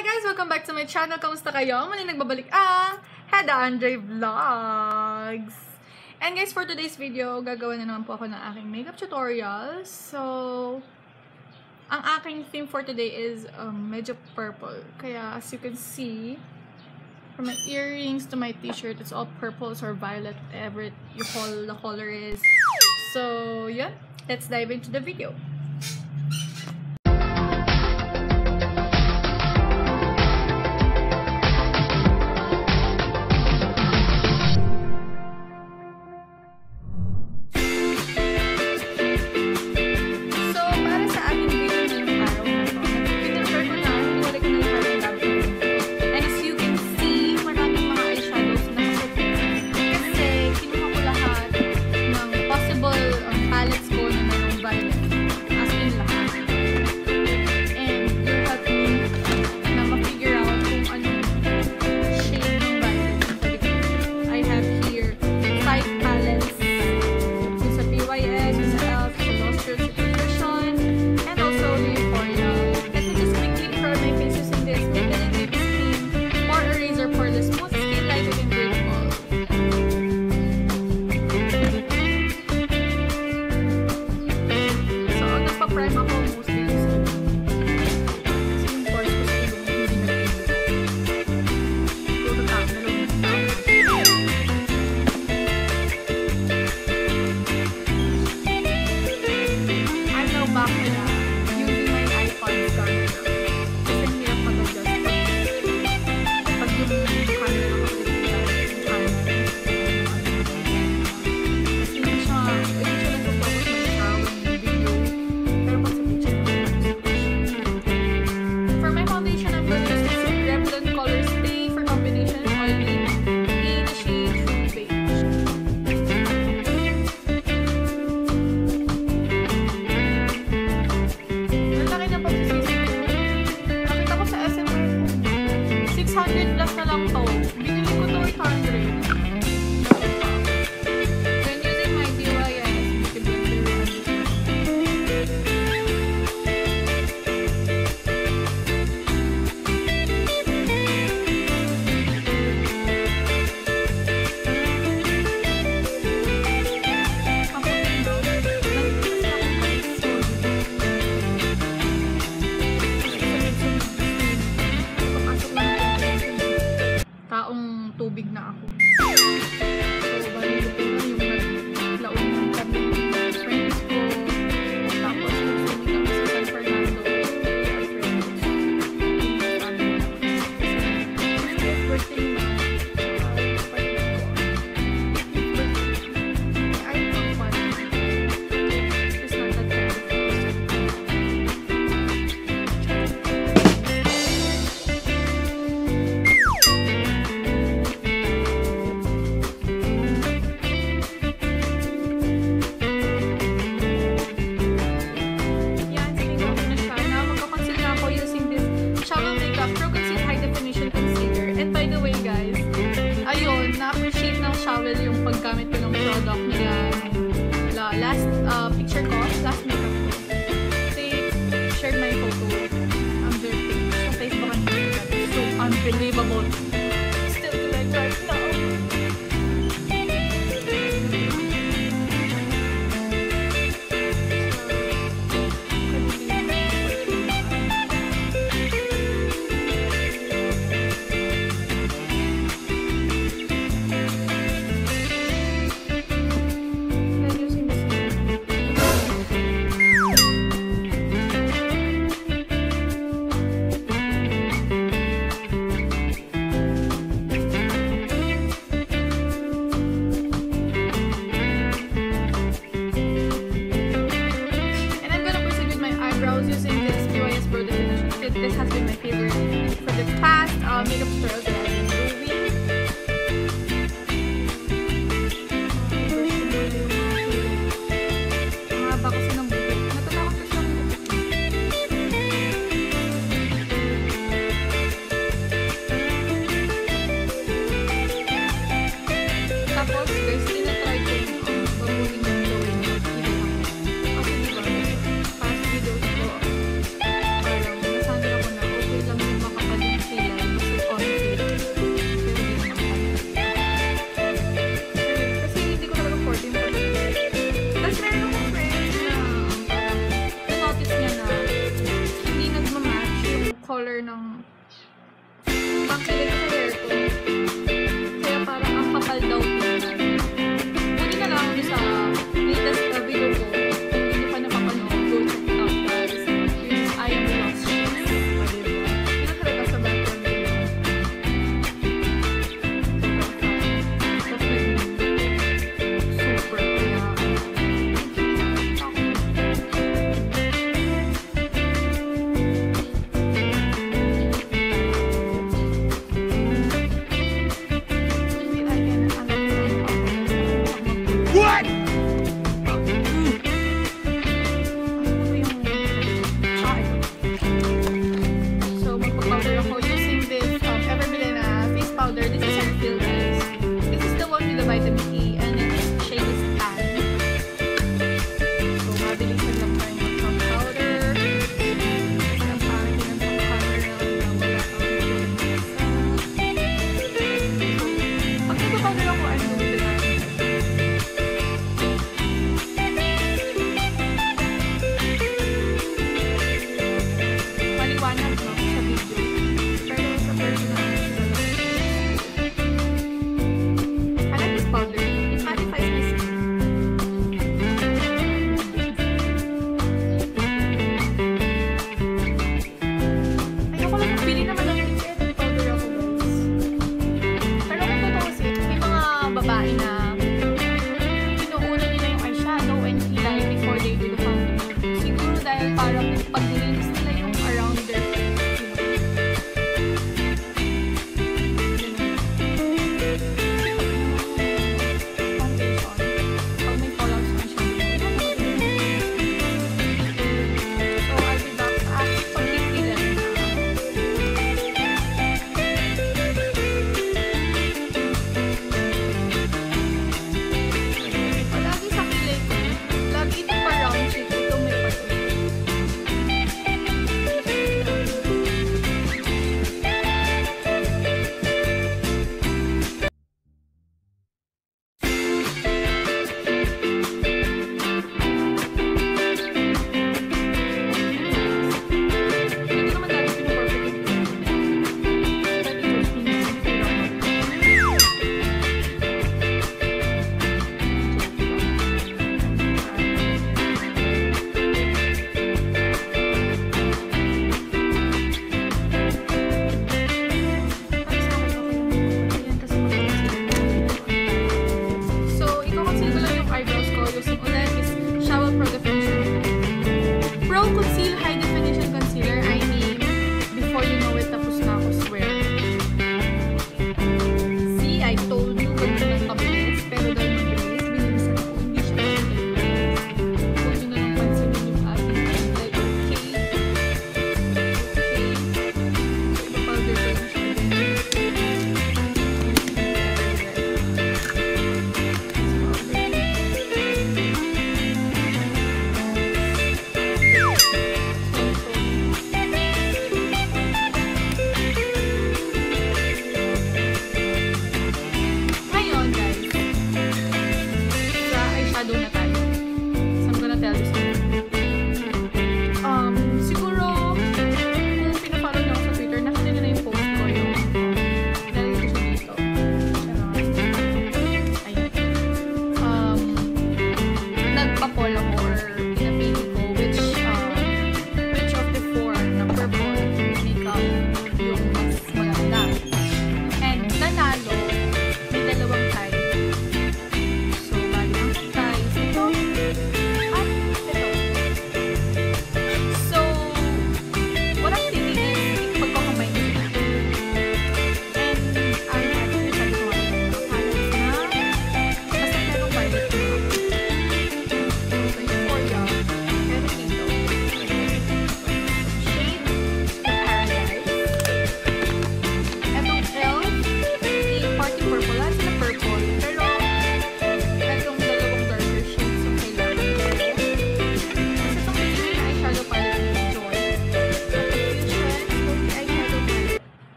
Hi guys! Welcome back to my channel. Kamusta kayo? Muli nagbabalik ang ah, Heda Andre Vlogs. And guys, for today's video, gagawa na naman po ako ng aking makeup tutorial. So, ang aking theme for today is um, medyo purple. Kaya as you can see, from my earrings to my t-shirt, it's all purples or violet, whatever you call the color is. So, yeah, let's dive into the video.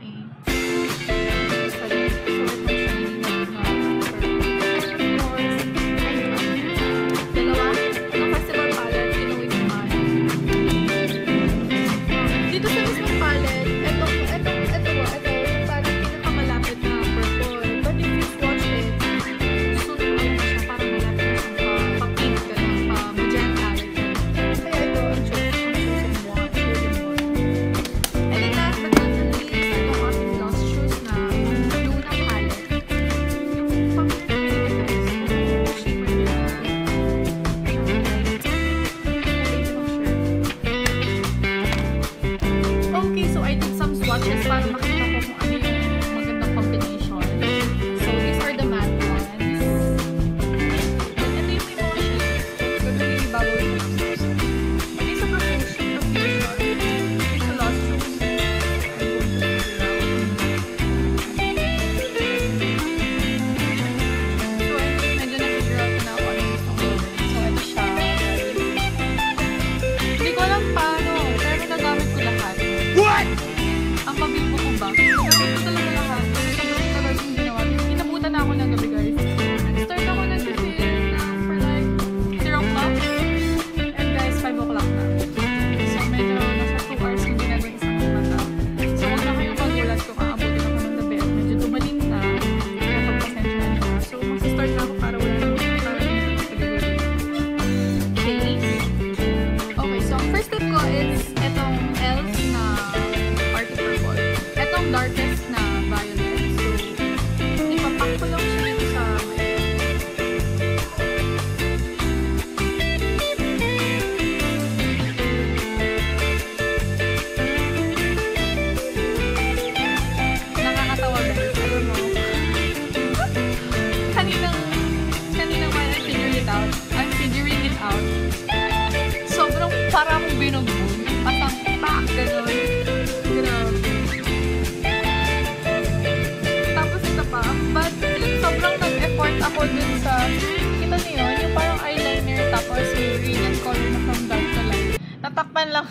And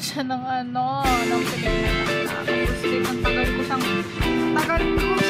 siya ng ano, ng pinag-nakakapos din. Ang tagal ko siyang, tagal ko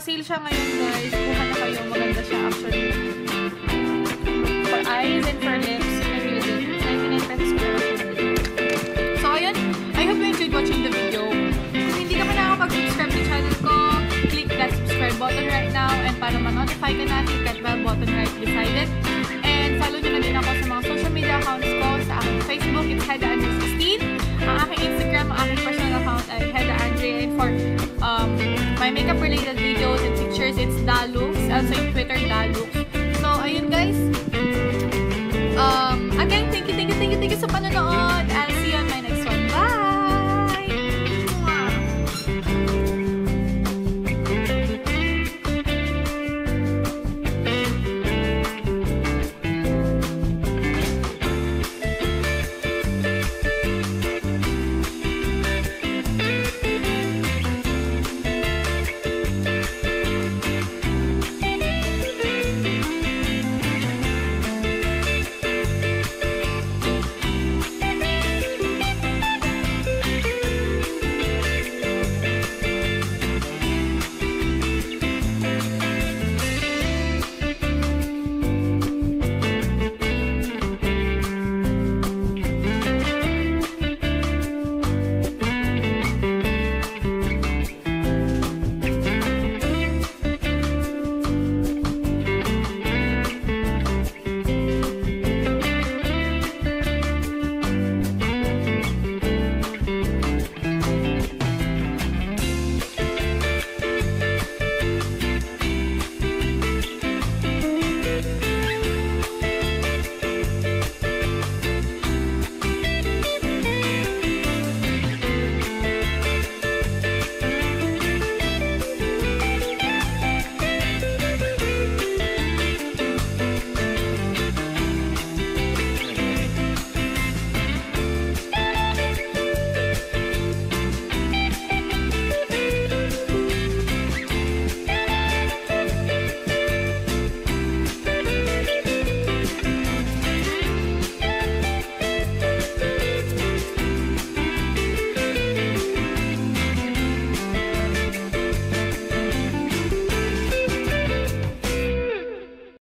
naka-sale siya ngayon guys. Kuha na kayo. Maganda siya actually. For eyes and for lips, use it. 99 pesos per So ayun, I hope you enjoyed watching the video. Kung hindi ka pa nakakapag-subscribe sa channel ko, click that subscribe button right now. And para ma-notify ka na, click that bell button right beside it. And follow nyo na din ako sa mga social media accounts my makeup-related videos and pictures, it's Dalux. Also yung Twitter, Dalux. So, ayun guys. Um, again, thank you, thank you, thank you, thank you sa panonood.